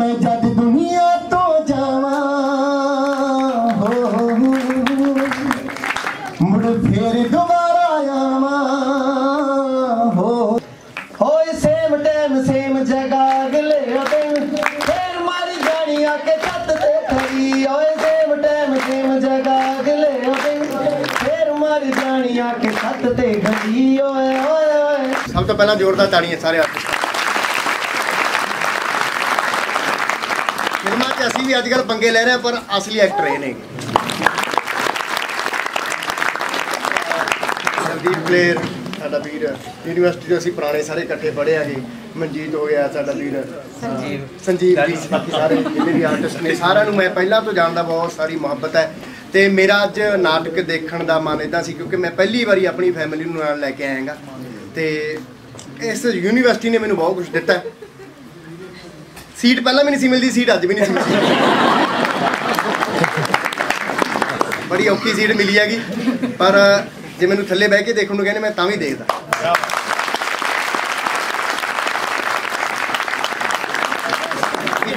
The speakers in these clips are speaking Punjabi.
ਮੈਂ ਜਦ ਦੁਨੀਆ ਤੋਂ ਜਾਵਾਂ, ਹੋ ਮੁੜ ਫੇਰ ਦੁਬਾਰਾ ਆਵਾਂ, ਹੋ ਹੋਏ ਸੇਮ ਟਾਈਮ ਸੇਮ ਜਗ੍ਹਾ, ਅਗਲੇ ਦਿਨ ਫੇਰ ਮਾਰੀ ਜਾਣੀ ਆ ਕੇ ਛੱਤ ਤੇ ਖੜੀ। ਓਏ ਸੇਮ ਟਾਈਮ ਸੇਮ ਜਗ੍ਹਾ, ਅਗਲੇ ਦਿਨ ਫੇਰ ਮਾਰੀ ਜਾਣੀ ਆ ਕੇ ਛੱਤ ਤੇ ਖੜੀ। ਓਏ ਓਏ ਓਏ ਸਭ ਤੋਂ ਪਹਿਲਾਂ ਜ਼ੋਰਦਾਰ ਤਾੜੀਆਂ ਸਾਰੇ ਆਰਟਿਸਟ 'ਚ ਅਸੀਂ ਵੀ ਅੱਜ ਕੱਲ ਪੰਗੇ ਲੈ ਰਹੇ ਹਾਂ ਪਰ ਅਸਲੀ ਐਕਟਰ ਇਹ ਨੇ। ਸੰਦੀਪ ਪਲੇਅਰ ਸਾਡਾ ਵੀਰ। ਯੂਨੀਵਰਸਿਟੀ ਤੋਂ ਅਸੀਂ ਪੁਰਾਣੇ ਸਾਰੇ ਇਕੱਠੇ ਪੜ੍ਹੇ ਆਗੇ ਮਨਜੀਤ ਹੋ ਗਿਆ ਸਾਡਾ ਵੀਰ। ਸੰਜੀਵ। ਸੰਜੀਵ ਜੀ ਬਾਕੀ ਸਾਰੇ ਜਿੰਨੇ ਵੀ ਆਰਟਿਸਟ ਨੇ ਸਾਰਿਆਂ ਨੂੰ ਮੈਂ ਪਹਿਲਾਂ ਤੋਂ ਜਾਣਦਾ ਬਹੁਤ ਸਾਰੀ ਮੁਹੱਬਤ ਹੈ। ਤੇ ਮੇਰਾ ਅੱਜ ਨਾਟਕ ਦੇਖਣ ਦਾ ਮਨ ਇਦਾਂ ਸੀ ਕਿਉਂਕਿ ਮੈਂ ਪਹਿਲੀ ਵਾਰੀ ਆਪਣੀ ਫੈਮਿਲੀ ਨੂੰ ਨਾਲ ਲੈ ਕੇ ਆਇਆਗਾ। ਤੇ ਇਸ ਯੂਨੀਵਰਸਿਟੀ ਨੇ ਮੈਨੂੰ ਬਹੁਤ ਕੁਝ ਦਿੱਤਾ। ਸੀਟ ਪਹਿਲਾਂ ਵੀ ਨਹੀਂ ਸੀ ਮਿਲਦੀ, ਸੀਟ ਅੱਜ ਵੀ ਨਹੀਂ ਸੀ ਮਿਲਦੀ। ਬੜੀ ਔਖੀ ਸੀਟ ਮਿਲੀ ਹੈਗੀ। ਪਰ ਜੇ ਮੈਨੂੰ ਥੱਲੇ ਬਹਿ ਕੇ ਦੇਖਣ ਨੂੰ ਕਹਿੰਦੇ, ਮੈਂ ਤਾਂ ਵੀ ਦੇਖਦਾ।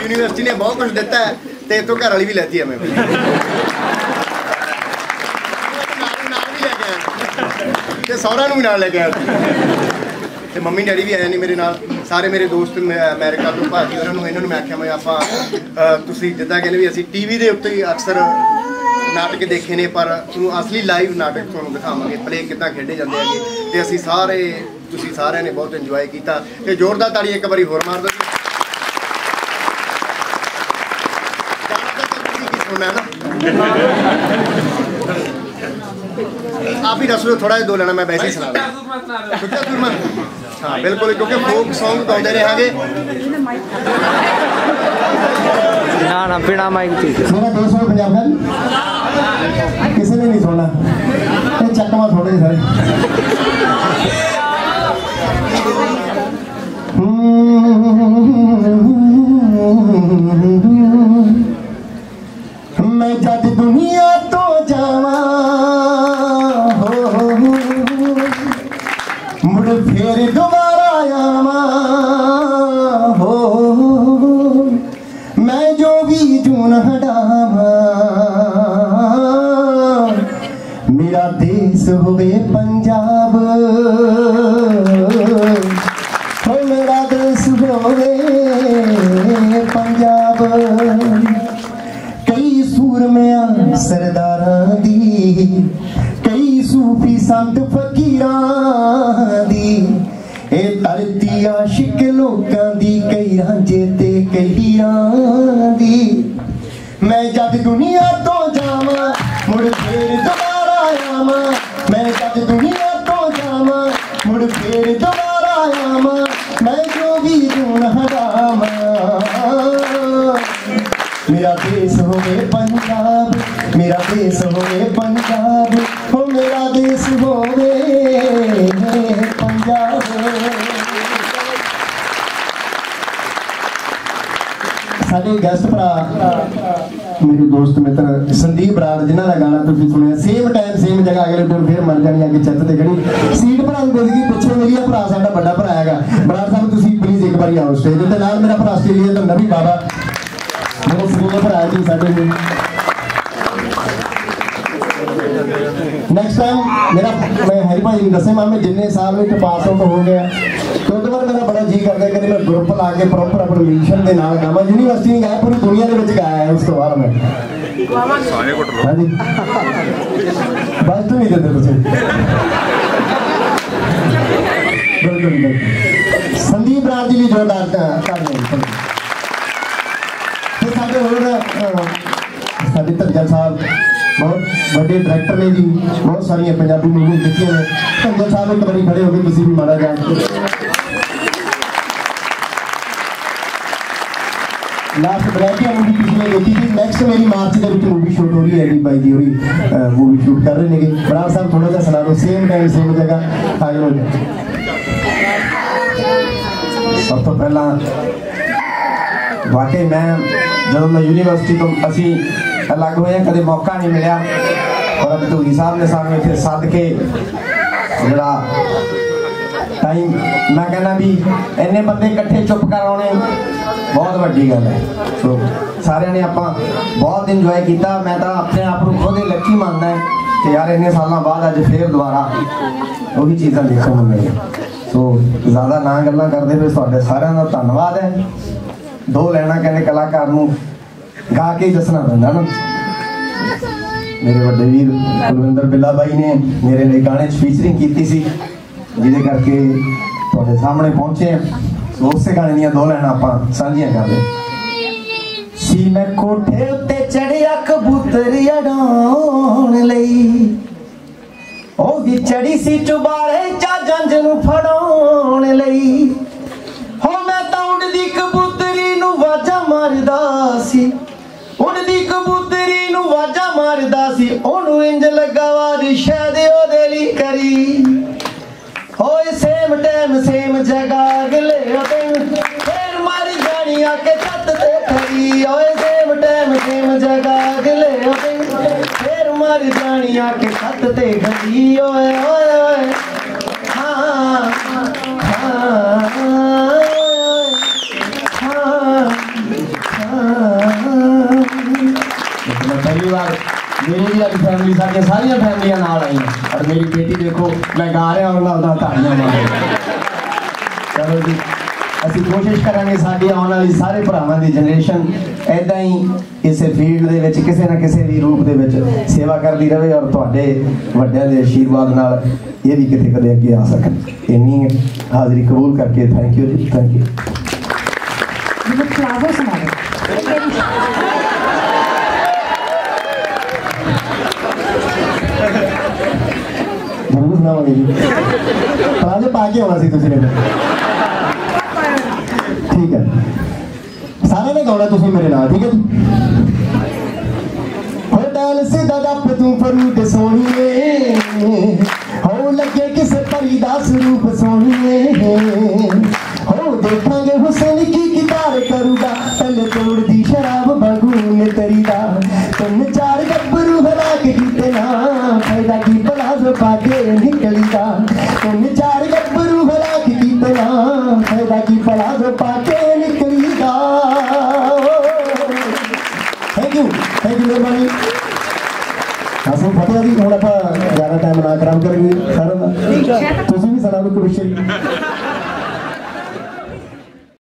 ਯੂਨੀਵਰਸਿਟੀ ਨੇ ਬਹੁਤ ਕੁਝ ਦਿੱਤਾ ਹੈ ਤੇ ਇਤੋਂ ਘਰ ਵਾਲੀ ਵੀ ਲੈਤੀ ਹੈ ਮੈਂ ਨਾਲ ਨਾਲ ਤੇ ਸਹੁਰਾ ਨੂੰ ਵੀ ਨਾਲ ਲੈ ਕੇ ਆਇਆ। ਤੇ ਮੰਮੀ ਡੈਡੀ ਵੀ ਆਏ ਨੇ ਮੇਰੇ ਨਾਲ। ਸਾਰੇ ਮੇਰੇ ਦੋਸਤ ਮ- ਅਮਰੀਕਾ ਤੋਂ ਭਾਜੀ, ਉਹਨਾਂ ਨੂੰ, ਇਹਨਾਂ ਨੂੰ ਮੈਂ ਆਖਿਆ, ਮੈਂ ਆਪਾਂ ਤੁਸੀਂ ਜਿੱਦਾਂ ਕਹਿੰਦੇ ਵੀ ਅਸੀਂ ਟੀਵੀ ਦੇ ਉੱਤੇ ਹੀ ਅਕਸਰ ਨਾਟਕ ਦੇਖੇ ਨੇ, ਪਰ ਤੁਹਾਨੂੰ ਅਸਲੀ ਲਾਈਵ ਨਾਟਕ ਤੁਹਾਨੂੰ ਦਿਖਾਵਾਂਗੇ ਪਲੇ ਕਿੱਦਾਂ ਖੇਡੇ ਜਾਂਦੇ ਹੈਗੇ। ਤੇ ਅਸੀਂ ਸਾਰੇ, ਤੁਸੀਂ ਸਾਰਿਆਂ ਨੇ ਬਹੁਤ ਇੰਜੋਏ ਕੀਤਾ। ਤੇ ਜ਼ੋਰਦਾਰ ਤਾੜੀ ਇੱਕ ਵਾਰੀ ਹੋਰ ਮਾਰ ਦਿਓ ਸੁਣਨਾ ਨਾ ਆਪ ਹੀ ਦੱਸ ਦਿਓ ਥੋੜਾ ਜਿਹਾ ਦੋ ਲੈਣਾ, ਮੈਂ ਵੈਸੇ ਸੁਣਾ ਦਿੰਦਾ। ਸੁੱਚਾ ਸੁਰਮਾ ਹਾਂ ਬਿਲਕੁਲ ਕਿਉਂਕਿ ਫੋਕ Song ਗਾਉਂਦੇ ਰਹਾਂਗੇ। ਨਾ ਨਾ ਬਿਨਾ ਮਾਈਕ ਤੇ। ਮੇਰਾ ਦੇਸ਼ ਹੋਵੇ ਪੰਜਾਬ ਦਾ ਕਿਸੇ ਨੇ ਨਹੀਂ ਸੁਣਨਾ। ਇਹ ਚੱਕਵਾ ਥੋੜੇ ਸਾਰੇ। ਮੁੜ ਫੇਰ ਦੁਬਾਰਾ ਆਵਾਂ। ਹੋ ਮੈਂ ਜੋ ਵੀ ਜੂਨ ਹਟਾਵਾਂ। ਮੇਰਾ ਦੇਸ਼ ਹੋਵੇ ਫਕੀਰਾਂ ਦੀ। ਇਹ ਧਰਤੀ ਆਸ਼ਿਕ ਲੋਕਾਂ ਦੀ ਕਈ ਰਾਂਝੇ ਤੇ ਕਈ ਹੀਰਾਂ ਦੀ। ਮੈਂ ਜਦ ਦੁਨੀਆ ਤੋਂ ਜਾਵਾਂ, ਮੁੜ ਫੇਰ ਦੁਬਾਰਾ ਆਵਾਂ। ਮੈਂ ਜਦ ਦੁਨੀਆ ਤੋਂ ਜਾਵਾਂ, ਮੁੜ ਫੇਰ ਦੁਬਾਰਾ ਆਵਾਂ। ਮੈਂ ਜੋ ਵੀ ਜੂਨ ਹਰਾਵਾਂ ਮੇਰਾ ਦੇਸ਼ ਹੋਵੇ ਪੰਜਾਬ, ਮੇਰਾ ਦੇਸ਼ ਹੋਵੇ ਪੰਜਾਬ, ਹੋ ਮੇਰਾ ਦੇਸ਼ ਹੋਵੇ ਸਾਡੇ ਗੈਸਟ ਭਰਾ, ਮੇਰੇ ਦੋਸਤ ਮਿੱਤਰ ਸੰਦੀਪ ਬਰਾੜ ਜਿਨ੍ਹਾਂ ਦਾ ਗਾਣਾ ਤੁਸੀਂ ਸੁਣਿਆ ਸੇਮ ਟਾਈਮ ਸੇਮ ਜਗ੍ਹਾ, ਅਗਲੇ ਦਿਨ ਫੇਰ ਮਰ ਜਾਣੀ ਅੱਗੇ ਛੱਤ ਤੇ ਖੜੀ। ਸੀਟ ਭਰਾ ਨੂੰ ਬਦਗੀ ਪਿੱਛੇ ਮੇਰੀ ਆ, ਭਰਾ ਸਾਡਾ ਵੱਡਾ ਭਰਾ ਹੈਗਾ। ਬਰਾੜ ਸਾਹਿਬ, ਤੁਸੀਂ ਪਲੀਜ਼ ਇੱਕ ਵਾਰੀ ਆਓ ਸਟੇਜ ਤੇ ਨਾਲ ਮੇਰਾ ਭਰਾ ਆਸਟ੍ਰੇਲੀਆ ਤੋਂ ਨਵੀ ਬਾਬਾ। ਮੇਰੇ ਸਰੀਰ ਭਰਾ ਜੀ ਸਾਡੇ ਲਈ ਨੈਕਸਟ ਟਾਈਮ ਮੇਰਾ ਮੈਂ ਹੈਰੀ ਭਾਈ ਨੂੰ ਦੱਸਿਆ ਮੈਂ ਜਿੰਨੇ ਸਾਲ ਵਿੱਚ ਪਾਸ ਆਊਟ ਹੋ ਗਿਆ ਤੇ ਉਹਦੇ ਬਾਅਦ ਮੇਰਾ ਬੜਾ ਜੀ ਕਰਦਾ ਕਿ ਮੈਂ ਗਰੁੱਪ ਲਾ ਕੇ ਪ੍ਰੋਪਰ ਆਪਣੀ ਮਿਸ਼ਨ ਦੇ ਨਾਲ ਗਾਵਾਂ ਯੂਨੀਵਰਸਿਟੀ ਨਹੀਂ ਗਾਇਆ ਪੂਰੀ ਦੁਨੀਆ ਦੇ ਵਿੱਚ ਗਾਇਆ ਹੈ ਉਸ ਤੋਂ ਬਾਅਦ ਮੈਂ ਸਾਰੇ ਘੁੱਟ ਲਓ ਹਾਂਜੀ ਬਸ ਤੂੰ ਨਹੀਂ ਦਿੰਦੇ ਤੁਸੀਂ ਬਿਲਕੁਲ ਬਿਲਕੁਲ। ਸੰਦੀਪ ਰਾਜ ਜੀ ਲਈ ਜੋਰਦਾਰ ਕਰ ਰਹੇ ਤੇ ਸਾਡੇ ਹੋਰ ਅਹ, ਸਾਡੇ ਧਰਜਾ ਸਾਹਿਬ ਬਹੁਤ ਵੱਡੇ ਡਾਇਰੈਕਟਰ ਨੇ ਜੀ ਬਹੁਤ ਸਾਰੀਆਂ ਪੰਜਾਬੀ ਮੂਵੀ ਦਿੱਤੀਆਂ ਨੇ ਧਰਜਾ ਸਾਹਿਬ ਇੱਕ ਵਾਰੀ ਖੜੇ ਹੋ ਕੇ ਤੁਸੀਂ ਵੀ ਮਾੜਾ ਜਾਣ ਲਾਸਟ ਬ੍ਰੈਕਿਆ ਮੂਵੀ ਪਿਛਲੇ ਦੇਖੀ ਸੀ ਨੈਕਸਟ ਮੇਰੀ ਮਾਰਚ ਦੇ ਵਿੱਚ ਮੂਵੀ ਸ਼ੂਟ ਹੋ ਰਹੀ ਹੈ ਜੀ ਬਾਈ ਜੀ ਹੋਰੀ ਮੂਵੀ ਸ਼ੂਟ ਕਰ ਰਹੇ ਨੇਗੇ ਬਰਾੜ ਸਾਹਿਬ ਥੋੜਾ ਜਿਹਾ ਸੁਣਾ ਦਿਓ ਸੇਮ ਟਾਈਮ ਸੇਮ ਜਗ੍ਹਾ ਹਾਜ਼ਰ ਹੋ ਜਾਓ ਸਭ ਤੋਂ ਪਹਿਲਾਂ ਵਾਕਈ ਮੈਂ ਜਦੋਂ ਮੈਂ ਯੂਨੀਵਰਸਿਟੀ ਤੋਂ ਅਸੀਂ ਅਲੱਗ ਹੋਇਆ ਕਦੇ ਮੌਕਾ ਨਹੀਂ ਮਿਲਿਆ। ਔਰ ਅਬਦੂਲੀ ਸਾਹਿਬ ਨੇ ਸਾਨੂੰ ਇੱਥੇ ਸੱਦ ਕੇ ਜਿਹੜਾ ਟਾਈਮ ਮੈਂ ਕਹਿੰਦਾ ਵੀ ਇੰਨੇ ਬੰਦੇ ਇਕੱਠੇ ਚੁੱਪ ਕਰਾਉਣੇ ਬਹੁਤ ਵੱਡੀ ਗੱਲ ਹੈ। ਸੋ ਸਾਰਿਆਂ ਨੇ ਆਪਾਂ ਬਹੁਤ ਇੰਜੋਏ ਕੀਤਾ। ਮੈਂ ਤਾਂ ਆਪਣੇ ਆਪ ਨੂੰ ਖੁਦ ਹੀ ਲੱਕੀ ਮੰਨਦਾ ਹੈ ਕਿ ਯਾਰ ਇੰਨੇ ਸਾਲਾਂ ਬਾਅਦ ਅੱਜ ਫੇਰ ਦੁਬਾਰਾ ਉਹੀ ਚੀਜ਼ਾਂ ਦੇਖਣ ਨੂੰ ਮਿਲੀਆਂ। ਸੋ ਜ਼ਿਆਦਾ ਨਾ ਗੱਲਾਂ ਕਰਦੇ ਹੋਏ ਤੁਹਾਡੇ ਸਾਰਿਆਂ ਦਾ ਧੰਨਵਾਦ ਹੈ। ਦੋ ਲੈਣਾ ਕਹਿੰਦੇ ਕਲਾਕਾਰ ਨੂੰ। ਗਾ ਕੇ ਦੱਸਣਾ ਪੈਂਦਾ ਨਾ। ਮੇਰੇ ਵੱਡੇ ਵੀਰ ਕੁਲਵਿੰਦਰ ਬਿੱਲਾ ਬਾਈ ਨੇ ਮੇਰੇ ਲਈ ਗਾਣੇ 'ਚ ਫੀਚਰਿੰਗ ਕੀਤੀ ਸੀ, ਜਿਹਦੇ ਕਰਕੇ ਤੁਹਾਡੇ ਸਾਹਮਣੇ ਪਹੁੰਚੇ ਸੋ ਉਸੇ ਗਾਣੇ ਦੀਆਂ ਦੋ ਲੈਣਾ ਆਪਾਂ ਸਾਂਝੀਆਂ ਕਰਦੇ ਸੀ ਮੈਂ ਕੋਠੇ ਉੱਤੇ ਚੜਿਆ ਕਬੂਤਰ ਅਡਾਉਣ ਲਈ। ਉਹ ਵੀ ਚੜੀ ਸੀ ਚੁਬਾਰੇ ਚਾ ਜੰਜ ਨੂੰ ਫੜਾਉਣ ਲਈ। ਮਾਰਦਾ ਸੀ, ਉਹਨੂੰ ਇੰਜ ਲੱਗਾ ਵਾਰੀ, ਸ਼ਾਇਦ ਉਹਦੇ ਲਈ ਕਰੀ। ਹੋਏ ਸੇਮ ਟਾਈਮ ਸੇਮ ਜਗ੍ਹਾ ਅਗਲੇ ਦਿਨ ਫੇਰ ਮਾਰੀ ਜਾਣੀ ਆ ਕੇ ਛੱਤ ਤੇ ਖੜੀ। ਹੋਏ ਸੇਮ ਟਾਈਮ ਸੇਮ ਜਗ੍ਹਾ ਅਗਲੇ ਦਿਨ ਫੇਰ ਮਾਰੀ ਜਾਣੀ ਆ ਕੇ ਛੱਤ ਤੇ ਖੜੀ। ਓਏ ਓਏ ਮੇਰੀ ਅੱਜ ਫੈਮਿਲੀ ਸਾਡੀਆਂ ਸਾਰੀਆਂ ਫੈਮਲੀਆਂ ਨਾਲ ਆਈਆਂ ਔਰ ਮੇਰੀ ਬੇਟੀ ਦੇਖੋ, ਮੈਂ ਗਾ ਰਿਹਾ ਉਹਨਾਂ ਦਾ ਤਾੜੀਆਂ ਮਾਰ ਚਲੋ ਜੀ, ਅਸੀਂ ਕੋਸ਼ਿਸ਼ ਕਰਾਂਗੇ ਸਾਡੀ ਆਉਣ ਵਾਲੀ ਸਾਰੇ ਭਰਾਵਾਂ ਦੀ ਜਨਰੇਸ਼ਨ ਐਦਾਂ ਹੀ ਇਸੇ ਫੀਲਡ ਦੇ ਵਿੱਚ, ਕਿਸੇ ਨਾ ਕਿਸੇ ਵੀ ਰੂਪ ਦੇ ਵਿੱਚ ਸੇਵਾ ਕਰਦੀ ਰਹੇ ਔਰ ਤੁਹਾਡੇ ਵੱਡਿਆਂ ਦੇ ਆਸ਼ੀਰਵਾਦ ਨਾਲ ਇਹ ਵੀ ਕਿਤੇ ਕਦੇ ਅੱਗੇ ਆ ਸਕਣ। ਇੰਨੀ ਹਾਜ਼ਰੀ ਕਬੂਲ ਕਰਕੇ ਥੈਂਕ ਯੂ ਜੀ ਥੈਂਕ ਯੂ ਮੈਨੂੰ ਪਲਾਜ਼ੋ ਸੁਣਾ ਦਿਓ ਜ਼ਰੂਰ ਸੁਣਾਵਾਂਗੇ ਜੀ ਪਲਾਜੋ ਪਾ ਕੇ ਆਉਣਾ ਸੀ ਤੁਸੀਂ ਨੇ ਠੀਕ ਹੈ ਸਾਰਿਆਂ ਨੇ ਗਾਉਣਾ ਤੁਸੀਂ ਮੇਰੇ ਨਾਲ ਠੀਕ ਹੈ ਜੀ ਹੋ ਡਾਲ ਸਿੱਧਾ ਦੱਪ ਤੂੰ ਫਰੂਟ ਸੋਹਣੀਏ ਹੋ ਲੱਗੇ ਕਿਸੇ ਪਰੀ ਦਾ ਸਰੂਪ ਸੋਹਣੀਏ ਹੋ ਦੇਖਾਂਗੇ ਕਰਾਂਗੇ ਸਾਰਿਆਂ ਦਾ ਤੁਸੀਂ ਵੀ ਸੁਣਾਓ ਕੋਈ ਵਿਸ਼ੇ